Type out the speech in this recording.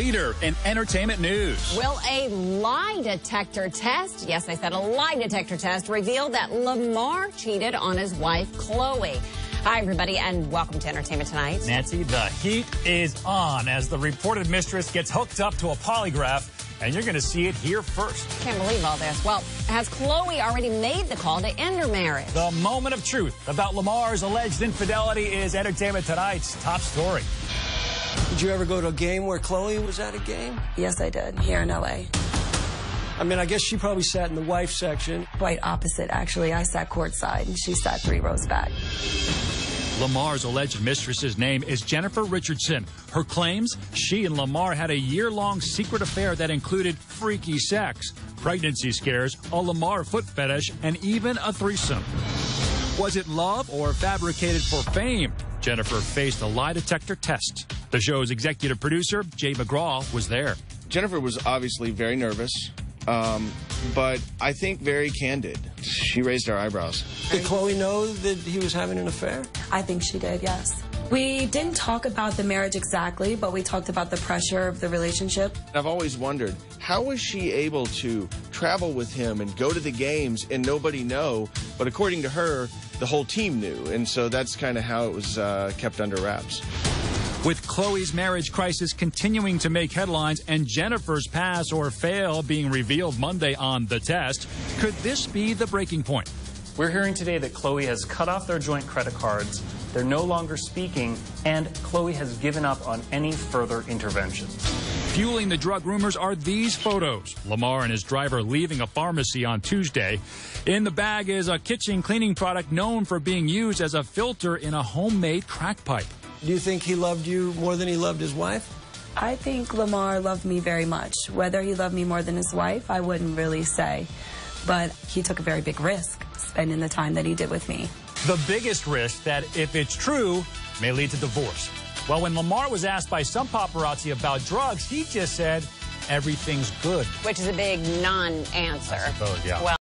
leader in entertainment news. Will a lie detector test, yes, I said a lie detector test, reveal that Lamar cheated on his wife, Khloe? Hi, everybody, and welcome to Entertainment Tonight. Nancy, the heat is on as the reported mistress gets hooked up to a polygraph, and you're going to see it here first. Can't believe all this. Well, has Khloe already made the call to end her marriage? The moment of truth about Lamar's alleged infidelity is Entertainment Tonight's top story. Did you ever go to a game where Khloe was at a game? Yes, I did, here in L.A. I mean, I guess she probably sat in the wife section. Quite opposite, actually. I sat courtside, and she sat three rows back. Lamar's alleged mistress's name is Jennifer Richardson. Her claims she and Lamar had a year long secret affair that included freaky sex, pregnancy scares, a Lamar foot fetish, and even a threesome. Was it love or fabricated for fame? Jennifer faced a lie detector test. The show's executive producer, Jay McGraw, was there. Jennifer was obviously very nervous, um, but I think very candid. She raised her eyebrows. Did Khloe know that he was having an affair? I think she did, yes. We didn't talk about the marriage exactly, but we talked about the pressure of the relationship. I've always wondered how was she able to travel with him and go to the games and nobody know? But according to her, the whole team knew, and so that's kind of how it was uh, kept under wraps. With Khloe's marriage crisis continuing to make headlines and Jennifer's pass or fail being revealed Monday on The Test, could this be the breaking point? We're hearing today that Khloe has cut off their joint credit cards, they're no longer speaking, and Khloe has given up on any further intervention. Fueling the drug rumors are these photos. Lamar and his driver leaving a pharmacy on Tuesday. In the bag is a kitchen cleaning product known for being used as a filter in a homemade crack pipe. Do you think he loved you more than he loved his wife? I think Lamar loved me very much. Whether he loved me more than his wife, I wouldn't really say. But he took a very big risk spending the time that he did with me. The biggest risk that, if it's true, may lead to divorce. Well, when Lamar was asked by some paparazzi about drugs, he just said, everything's good. Which is a big non answer. suppose, yeah. Well,